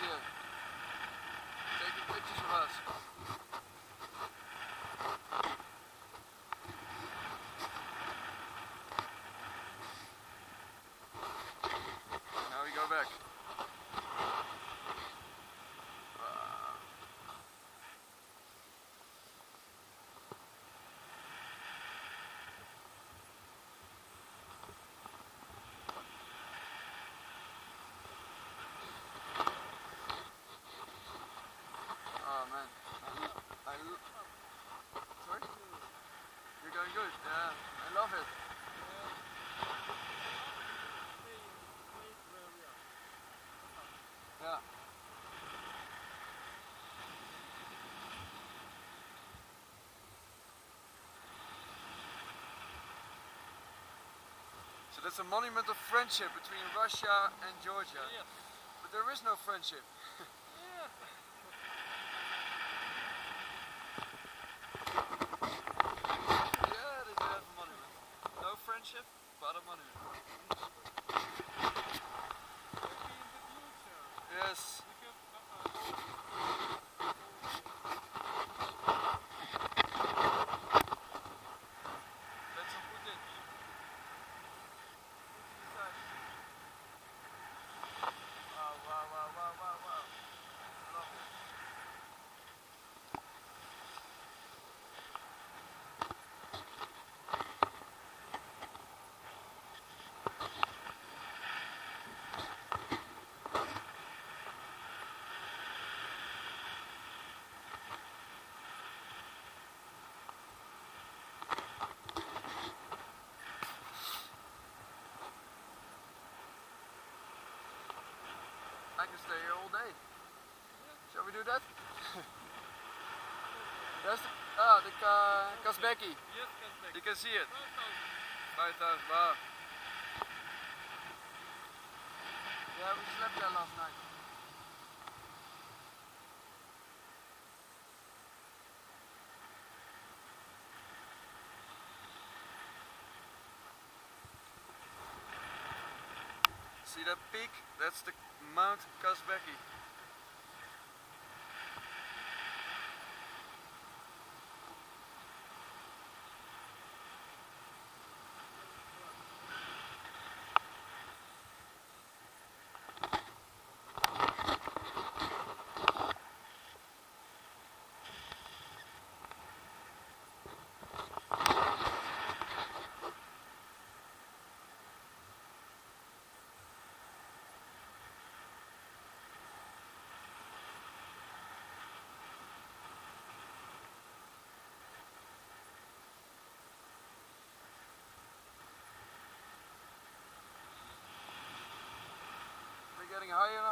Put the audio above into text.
Taking pictures of us. So that's a monument of friendship between Russia and Georgia. Yes. But there is no friendship. Yeah, they do have a monument. No friendship, but a monument. I can stay here all day. Shall we do that? That's the, ah, the uh, Kazbeki. Yes, Kazbek. You can see it. 5,000. 5000 wow. Yeah, we slept there last night. See that peak? That's the Mount Kazbegi. We're getting